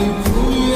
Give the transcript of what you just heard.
you.